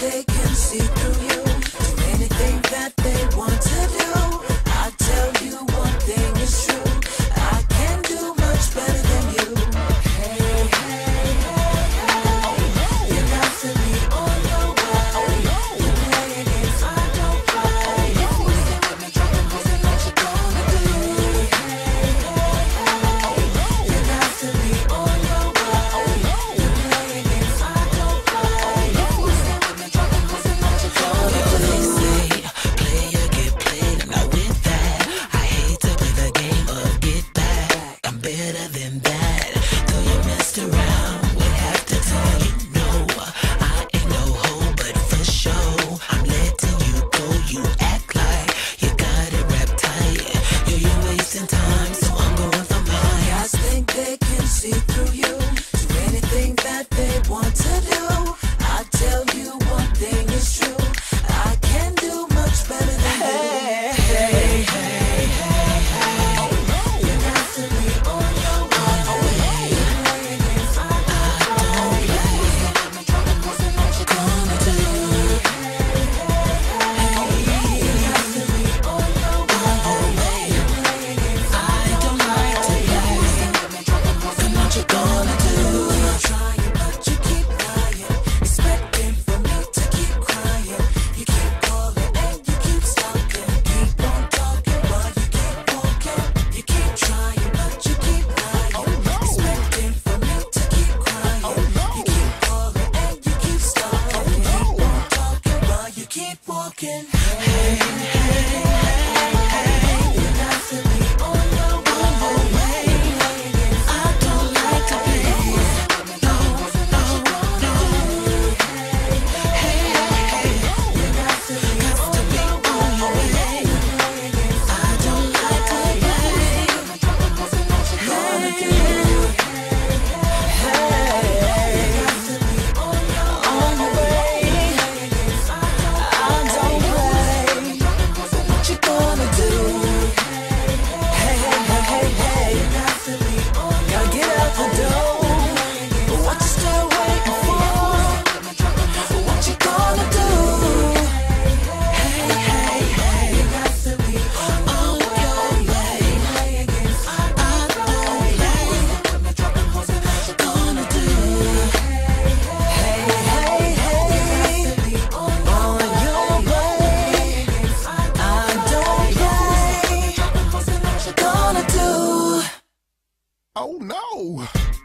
they can see. Hey. Oh.